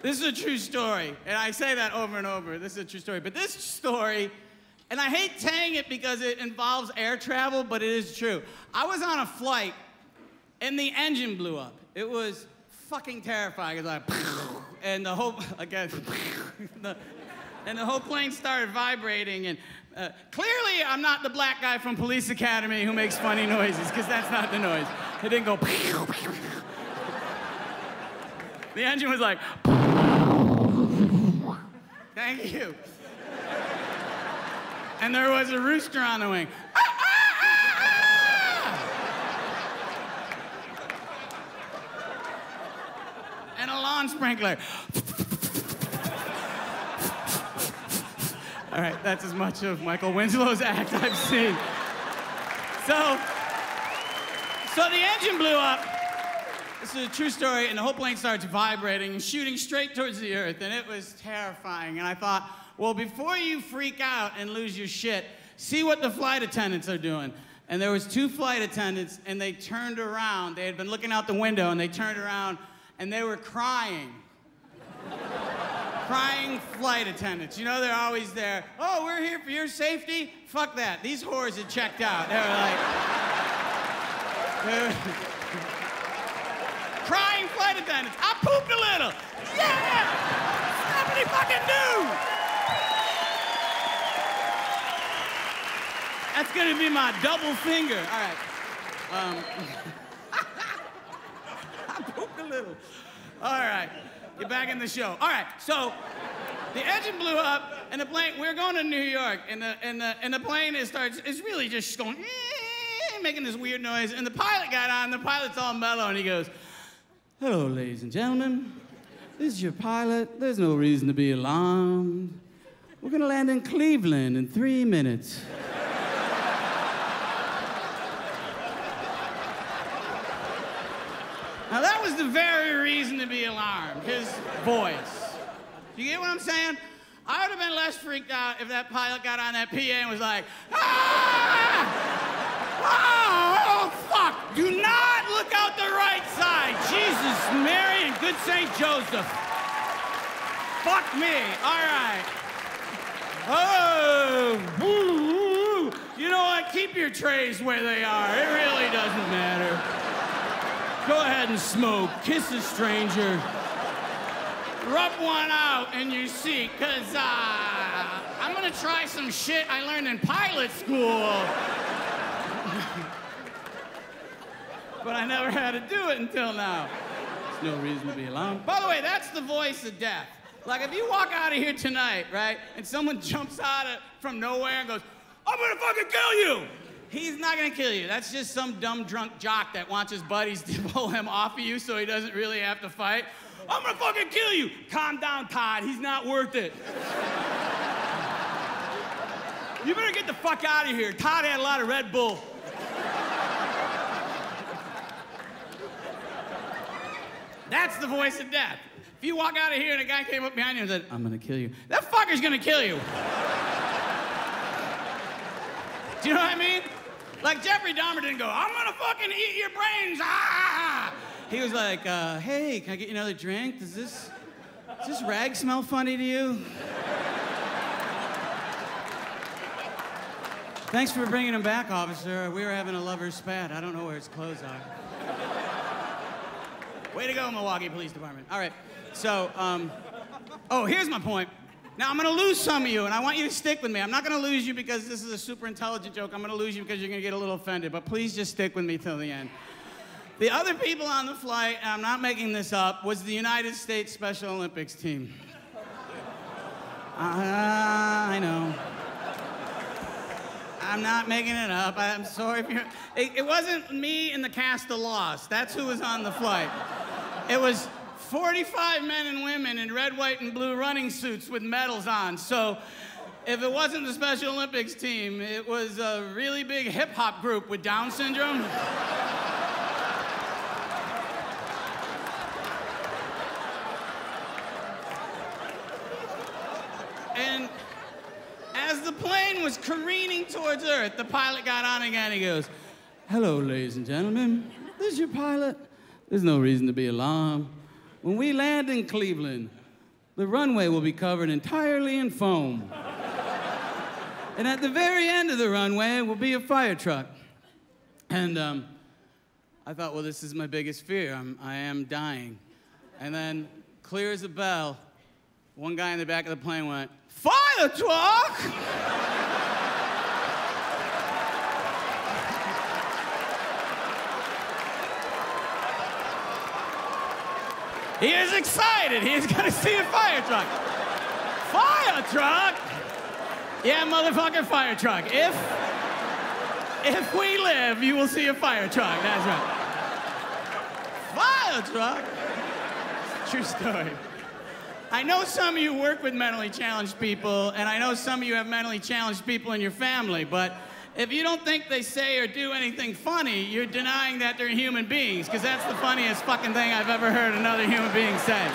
This is a true story, and I say that over and over. This is a true story. But this story, and I hate saying it because it involves air travel, but it is true. I was on a flight, and the engine blew up. It was fucking terrifying. It's like, and the whole, again, and the whole plane started vibrating. And uh, clearly, I'm not the black guy from Police Academy who makes funny noises, because that's not the noise. It didn't go. The engine was like. Thank you. And there was a rooster on the wing. and a lawn sprinkler. All right, that's as much of Michael Winslow's act I've seen. So, so the engine blew up. This is a true story, and the whole plane starts vibrating and shooting straight towards the earth, and it was terrifying. And I thought, well, before you freak out and lose your shit, see what the flight attendants are doing. And there was two flight attendants, and they turned around. They had been looking out the window, and they turned around, and they were crying. crying flight attendants. You know, they're always there. Oh, we're here for your safety? Fuck that. These whores had checked out. They were like... crying flight attendants. I pooped a little. Yeah! Somebody fucking do! That's gonna be my double finger. All right. Um, I pooped a little. All right. Get back in the show. All right. So the engine blew up, and the plane. We're going to New York, and the and the and the plane is starts. It's really just going, making this weird noise. And the pilot got on. The pilot's all mellow, and he goes, "Hello, ladies and gentlemen. This is your pilot. There's no reason to be alarmed. We're gonna land in Cleveland in three minutes." Now that was the very reason to be alarmed, his voice. You get what I'm saying? I would have been less freaked out if that pilot got on that PA and was like, ah! Oh, fuck! Do not look out the right side. Jesus, Mary, and good St. Joseph. Fuck me. All right. Oh, woo. You know what? Keep your trays where they are. It really doesn't matter. Go ahead and smoke. Kiss a stranger. Rub one out in your seat, because uh, I'm going to try some shit I learned in pilot school. but I never had to do it until now. There's no reason to be alarmed. By the way, that's the voice of death. Like if you walk out of here tonight, right, and someone jumps out of, from nowhere and goes, I'm gonna fucking kill you! He's not gonna kill you. That's just some dumb drunk jock that wants his buddies to pull him off of you so he doesn't really have to fight. I'm gonna fucking kill you! Calm down, Todd. He's not worth it. you better get the fuck out of here. Todd had a lot of Red Bull. That's the voice of death. If you walk out of here and a guy came up behind you and said, I'm gonna kill you, that fucker's gonna kill you. Do you know what I mean? Like Jeffrey Dahmer didn't go, I'm gonna fucking eat your brains. Ah! He was like, uh, hey, can I get you another drink? Does this, does this rag smell funny to you? Thanks for bringing him back, officer. We were having a lover's spat. I don't know where his clothes are. Way to go, Milwaukee Police Department. All right. So, um, oh, here's my point. Now, I'm gonna lose some of you, and I want you to stick with me. I'm not gonna lose you because this is a super intelligent joke. I'm gonna lose you because you're gonna get a little offended, but please just stick with me till the end. The other people on the flight, and I'm not making this up, was the United States Special Olympics team. Ah, I know. I'm not making it up. I'm sorry if you're. It, it wasn't me and the cast of Lost. That's who was on the flight. It was 45 men and women in red, white, and blue running suits with medals on. So if it wasn't the Special Olympics team, it was a really big hip hop group with Down syndrome. And as the plane was careening towards Earth, the pilot got on again. He goes, Hello, ladies and gentlemen. This is your pilot. There's no reason to be alarmed. When we land in Cleveland, the runway will be covered entirely in foam. and at the very end of the runway will be a fire truck. And um, I thought, well, this is my biggest fear. I'm, I am dying. And then, clear as a bell, one guy in the back of the plane went, Fire truck! He is excited. He is going to see a fire truck. Fire truck? Yeah, motherfucking fire truck. If if we live, you will see a fire truck. That's right. Fire truck? True story. I know some of you work with mentally challenged people, and I know some of you have mentally challenged people in your family, but if you don't think they say or do anything funny, you're denying that they're human beings, because that's the funniest fucking thing I've ever heard another human being say.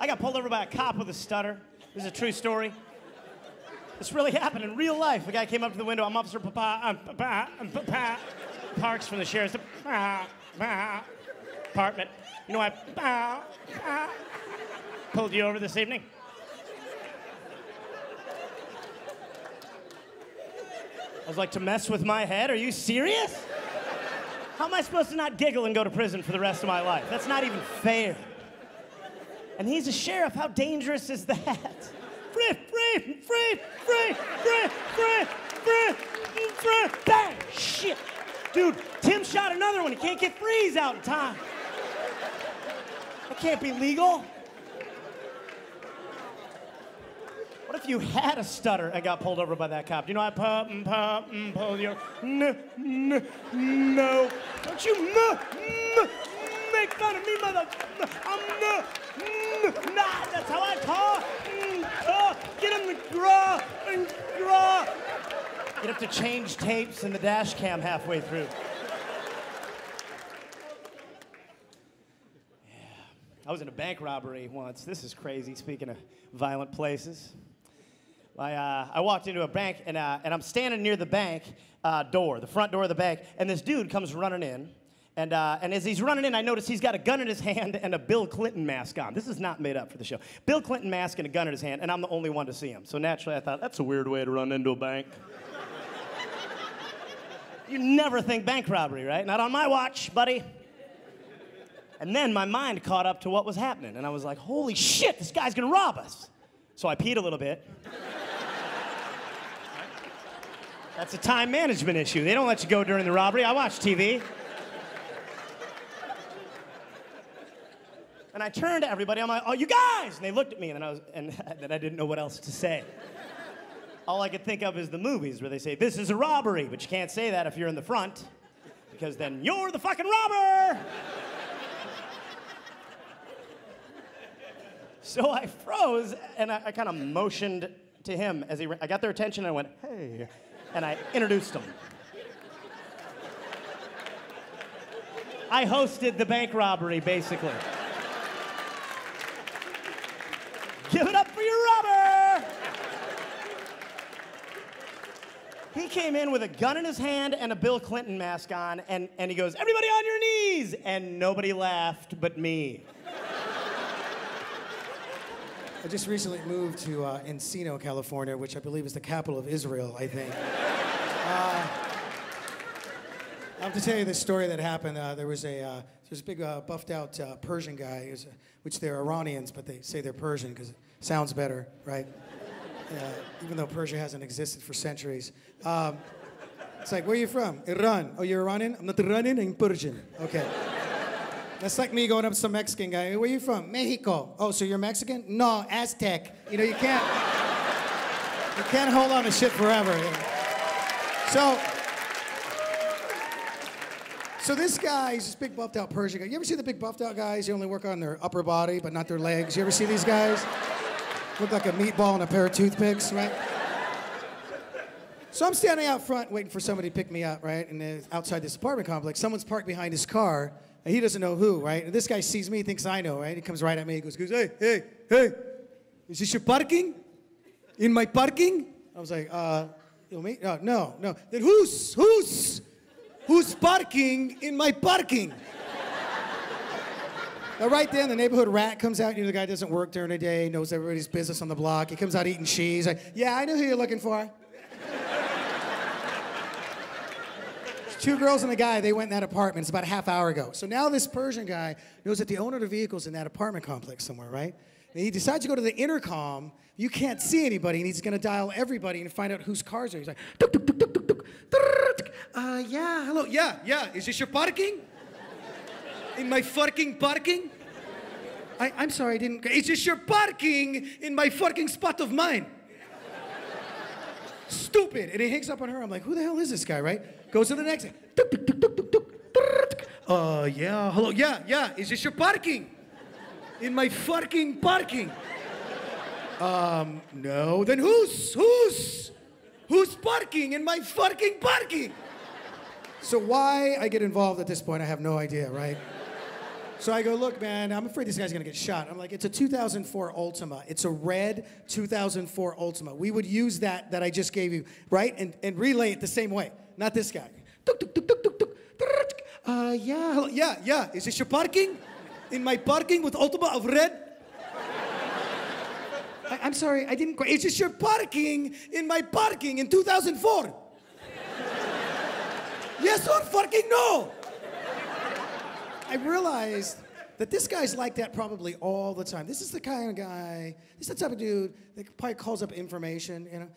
I got pulled over by a cop with a stutter. This is a true story. This really happened in real life. A guy came up to the window. I'm Officer Papa. I'm Papa. I'm Papa. Parks from the sheriff's department. You know I pulled you over this evening. I was like, to mess with my head? Are you serious? How am I supposed to not giggle and go to prison for the rest of my life? That's not even fair. And he's a sheriff. How dangerous is that? Free, free, free, free, free, free, free, free, bang! Shit. Dude, Tim shot another one. He can't get freeze out in time. That can't be legal. You had a stutter and got pulled over by that cop? You know I pop and pop and pull your n n no? Don't you m m make fun of me, mother? I'm n n nah. That's how I talk. Get in the graw and graw. You have to change tapes in the dash cam halfway through. I was in a bank robbery once. This is crazy, speaking of violent places. I, uh, I walked into a bank and, uh, and I'm standing near the bank uh, door, the front door of the bank, and this dude comes running in. And, uh, and as he's running in, I notice he's got a gun in his hand and a Bill Clinton mask on. This is not made up for the show. Bill Clinton mask and a gun in his hand, and I'm the only one to see him. So naturally, I thought, that's a weird way to run into a bank. you never think bank robbery, right? Not on my watch, buddy. And then my mind caught up to what was happening, and I was like, holy shit, this guy's gonna rob us. So I peed a little bit. That's a time management issue. They don't let you go during the robbery. I watch TV. And I turned to everybody. I'm like, "Oh, you guys!" And they looked at me, and then I was, and then I didn't know what else to say. All I could think of is the movies where they say, "This is a robbery," but you can't say that if you're in the front, because then you're the fucking robber. so I froze, and I, I kind of motioned to him as he. I got their attention, and I went, "Hey," and I introduced him. I hosted the bank robbery, basically. Give it up for your robber! He came in with a gun in his hand and a Bill Clinton mask on, and, and he goes, Everybody on your knees! And nobody laughed but me. I just recently moved to uh, Encino, California, which I believe is the capital of Israel, I think. Uh, I have to tell you this story that happened. Uh, there was a uh, there's a big uh, buffed out uh, Persian guy, which they're Iranians, but they say they're Persian because it sounds better, right? even though Persia hasn't existed for centuries. Um, it's like, where are you from? Iran. Oh, you're Iranian? I'm not Iranian, I'm Persian. Okay. That's like me going up to some Mexican guy. Where are you from? Mexico. Oh, so you're Mexican? No, Aztec. You know, you can't. You can't hold on to shit forever. So. So this guy, he's this big buffed out Persian guy. You ever see the big buffed out guys? They only work on their upper body, but not their legs. You ever see these guys? Look like a meatball and a pair of toothpicks, right? So I'm standing out front waiting for somebody to pick me up, right? And outside this apartment complex, someone's parked behind his car, and he doesn't know who, right? And this guy sees me, thinks I know, right? He comes right at me, he goes, hey, hey, hey, is this your parking? In my parking? I was like, uh, you know me? No, no, no. Then who's, who's? Who's parking in my parking? Now, right then, the neighborhood rat comes out. You know, the guy doesn't work during the day, knows everybody's business on the block. He comes out eating cheese. Like, yeah, I know who you're looking for. Two girls and a guy, they went in that apartment. It's about a half hour ago. So now this Persian guy knows that the owner of the vehicle's in that apartment complex somewhere, right? And he decides to go to the intercom. You can't see anybody, and he's gonna dial everybody and find out whose cars are. He's like, tuk, tuk, tuk, tuk, tuk. uh, yeah, hello, yeah, yeah. Is this your parking? In my fucking parking? I, I'm sorry, I didn't. Is this your parking in my fucking spot of mine? Stupid. And he hangs up on her. I'm like, who the hell is this guy, right? Goes to the next. Uh, yeah, hello, yeah, yeah. Is this your parking? In my fucking parking? Um, no. Then who's, who's, who's parking in my fucking parking? So why I get involved at this point, I have no idea, right? So I go, look, man, I'm afraid this guy's gonna get shot. I'm like, it's a 2004 Altima. It's a red 2004 Altima. We would use that that I just gave you, right? And, and relay it the same way. Not this guy. Tuk, tuk, tuk, tuk, tuk, tuk. Uh, yeah, yeah, yeah. Is this your parking? In my parking with Altima of red? I, I'm sorry, I didn't quite. Is this your parking in my parking in 2004? yes or fucking no? I realized that this guy's like that probably all the time. This is the kind of guy, this is the type of dude that probably calls up information, you know.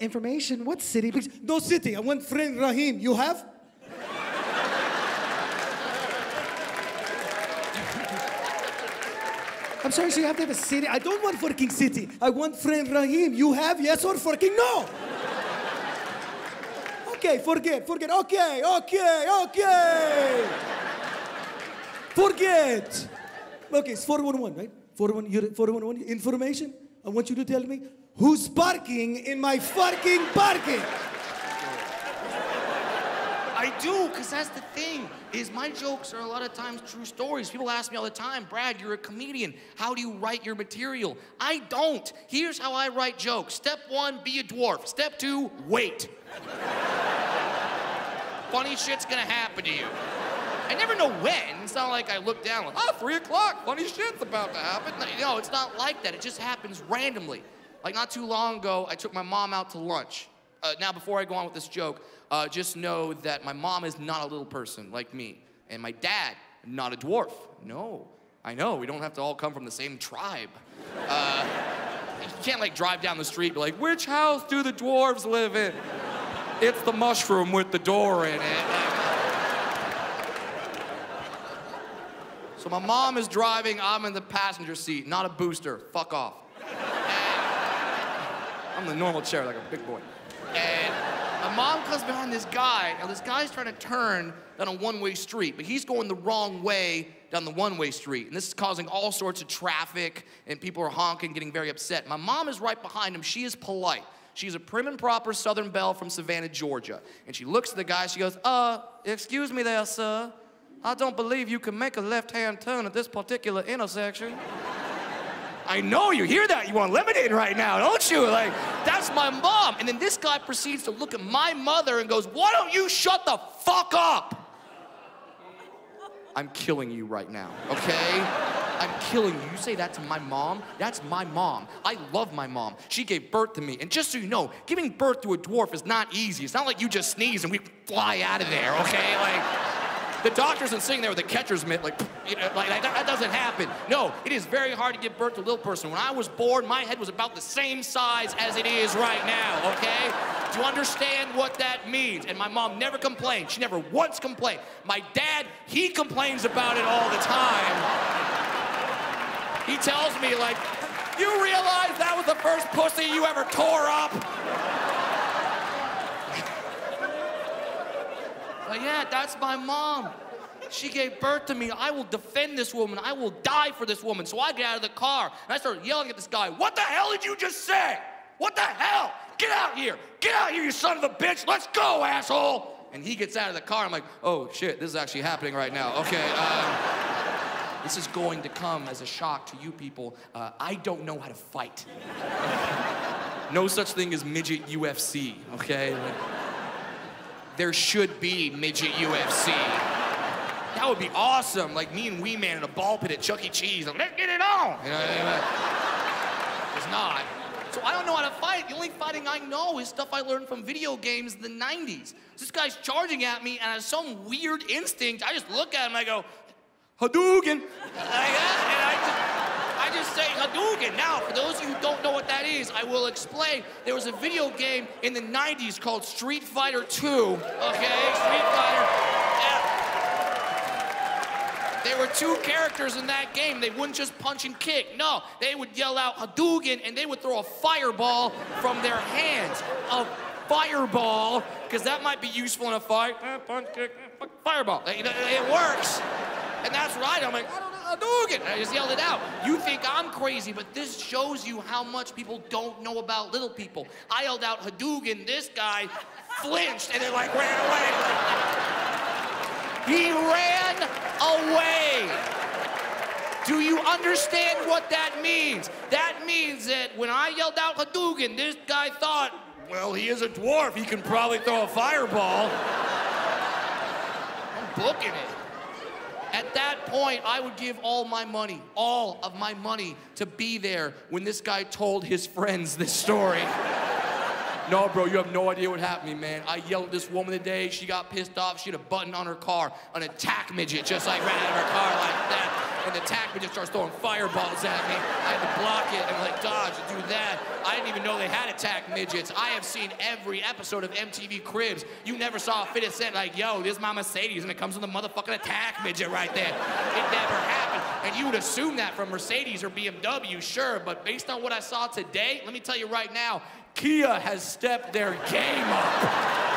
Information? What city? Please. No city. I want friend Rahim. You have? I'm sorry, so you have to have a city. I don't want fucking city. I want friend Rahim. You have? Yes or fucking no? Okay, forget, forget. Okay, okay, okay. Forget. Okay, it's 411, right? 411, 411, information. I want you to tell me who's barking in my fucking parking. I do, because that's the thing, is my jokes are a lot of times true stories. People ask me all the time, Brad, you're a comedian. How do you write your material? I don't. Here's how I write jokes. Step one, be a dwarf. Step two, wait. Funny shit's gonna happen to you. I never know when. It's not like I look down like, oh, three o'clock, funny shit's about to happen. No, it's not like that. It just happens randomly. Like not too long ago, I took my mom out to lunch. Uh, now, before I go on with this joke, uh, just know that my mom is not a little person like me, and my dad, not a dwarf. No, I know, we don't have to all come from the same tribe. Uh, you can't like drive down the street be like, which house do the dwarves live in? It's the mushroom with the door in it. So my mom is driving, I'm in the passenger seat, not a booster. Fuck off. I'm the normal chair like a big boy. And my mom comes behind this guy. Now this guy's trying to turn down a one-way street, but he's going the wrong way down the one-way street. And this is causing all sorts of traffic, and people are honking, getting very upset. My mom is right behind him. She is polite. She's a prim and proper Southern belle from Savannah, Georgia. And she looks at the guy, she goes, uh, excuse me there, sir. I don't believe you can make a left-hand turn at this particular intersection. I know you hear that. You want lemonade right now, don't you? Like, that's my mom. And then this guy proceeds to look at my mother and goes, Why don't you shut the fuck up? I'm killing you right now, okay? I'm killing you. You say that to my mom? That's my mom. I love my mom. She gave birth to me. And just so you know, giving birth to a dwarf is not easy. It's not like you just sneeze and we fly out of there, okay? Like, the doctor isn't sitting there with a catcher's mitt, like, you know, like that, that doesn't happen. No, it is very hard to give birth to a little person. When I was born, my head was about the same size as it is right now, okay? Do you understand what that means? And my mom never complained. She never once complained. My dad, he complains about it all the time. He tells me, like, you realize that was the first pussy you ever tore up? Like, yeah, that's my mom. She gave birth to me. I will defend this woman. I will die for this woman. So I get out of the car and I start yelling at this guy. What the hell did you just say? What the hell? Get out here. Get out here, you son of a bitch. Let's go, asshole. And he gets out of the car. I'm like, oh shit, this is actually happening right now. Okay. Um, this is going to come as a shock to you people. Uh, I don't know how to fight. no such thing as midget UFC, okay? There should be midget UFC. That would be awesome. Like me and Wee Man in a ball pit at Chuck E. Cheese. Like, let's get it on. You know what I mean? It's not. So I don't know how to fight. The only fighting I know is stuff I learned from video games in the 90s. This guy's charging at me, and as some weird instinct, I just look at him and I go, Hadouken! Like that, and I just, say Hadouken. Now, for those of you who don't know what that is, I will explain. There was a video game in the 90s called Street Fighter 2, okay? Street Fighter. Yeah. There were two characters in that game. They wouldn't just punch and kick. No, they would yell out Hadouken and they would throw a fireball from their hands. A fireball, because that might be useful in a fight. Eh, Punch, kick, eh, fireball. It, it works. And that's right. I'm like, I don't know Hadouken. I just yelled it out. You think I'm crazy, but this shows you how much people don't know about little people. I yelled out Hadouken. This guy flinched and then like ran away. He ran away. Do you understand what that means? That means that when I yelled out Hadouken, this guy thought, well, he is a dwarf. He can probably throw a fireball. I'm booking it. At that point, I would give all my money, all of my money, to be there when this guy told his friends this story. No, bro, you have no idea what happened to me, man. I yelled at this woman today. She got pissed off. She had a button on her car. An attack midget just like ran out of her car like that. And the attack midget starts throwing fireballs at me. I had to block it and like dodge and do that. I didn't even know they had attack midgets. I have seen every episode of MTV Cribs. You never saw a 50 Cent like, yo, this is my Mercedes, and it comes with a motherfucking attack midget right there. It never happened. And you would assume that from Mercedes or BMW, sure, but based on what I saw today, let me tell you right now, Kia has stepped their game up.